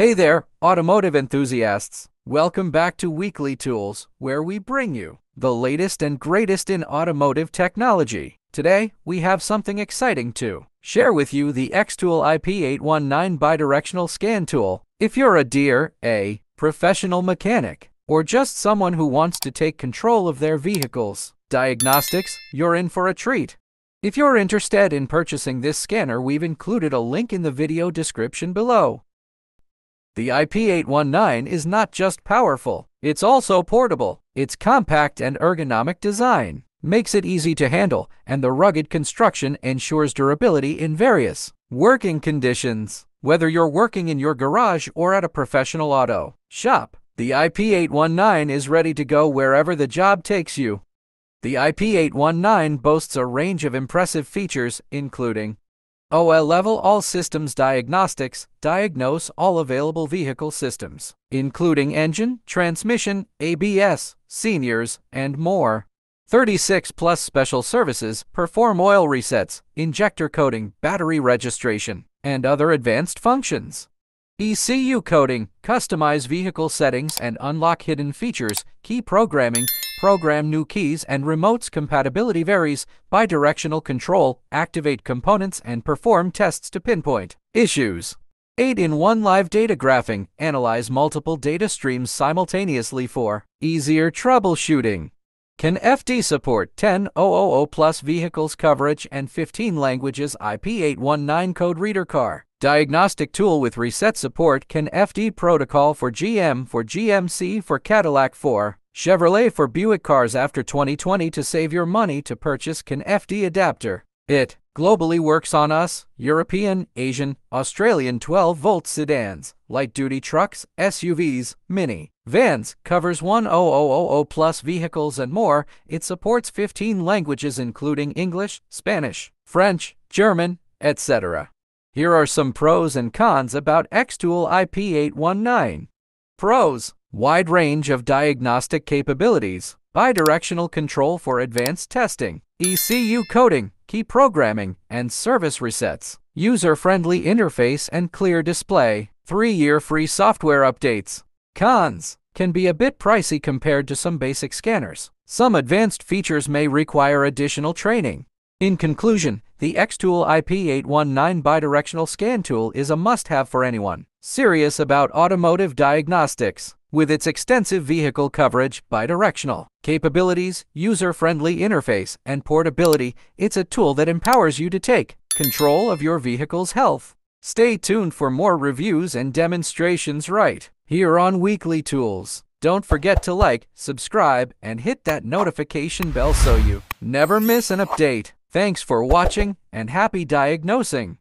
there, automotive enthusiasts. Welcome back to Weekly Tools, where we bring you the latest and greatest in automotive technology. Today, we have something exciting to share with you the Xtool IP819 bidirectional scan tool. If you're a DIYer, a professional mechanic, or just someone who wants to take control of their vehicle's diagnostics, you're in for a treat. If you're interested in purchasing this scanner, we've included a link in the video description below. The IP819 is not just powerful, it's also portable. Its compact and ergonomic design makes it easy to handle, and the rugged construction ensures durability in various working conditions. Whether you're working in your garage or at a professional auto shop, the IP819 is ready to go wherever the job takes you. The IP819 boasts a range of impressive features, including OE level all systems diagnostics diagnose all available vehicle systems, including engine, transmission, ABS, seniors, and more. 36 plus special services perform oil resets, injector coding, battery registration, and other advanced functions. ECU coding, customize vehicle settings and unlock hidden features, key programming, program new keys and remotes compatibility varies, bidirectional control, activate components and perform tests to pinpoint issues. 8-in-1 live data graphing, analyze multiple data streams simultaneously for easier troubleshooting. CAN FD support 10000 plus vehicles coverage and 15 languages IP819 code reader car? Diagnostic tool with reset support CAN FD protocol for GM, for GMC, for Cadillac, for Chevrolet for Buick cars after 2020 to save your money to purchase CAN FD adapter. It globally works on US, European, Asian, Australian 12 volt sedans, light duty trucks, SUVs, mini vans, covers 1000 plus vehicles and more. It supports 15 languages including English, Spanish, French, German, etc. Here are some pros and cons about Xtool IP819. Pros Wide range of diagnostic capabilities, bidirectional control for advanced testing, ECU coding, key programming, and service resets, user-friendly interface and clear display, 3-year free software updates. Cons can be a bit pricey compared to some basic scanners. Some advanced features may require additional training. In conclusion, the Xtool IP819 bidirectional scan tool is a must-have for anyone serious about automotive diagnostics. With its extensive vehicle coverage, bidirectional capabilities, user-friendly interface, and portability, it's a tool that empowers you to take control of your vehicle's health. Stay tuned for more reviews and demonstrations right here on Weekly Tools. Don't forget to like, subscribe, and hit that notification bell so you never miss an update. Thanks for watching and happy diagnosing!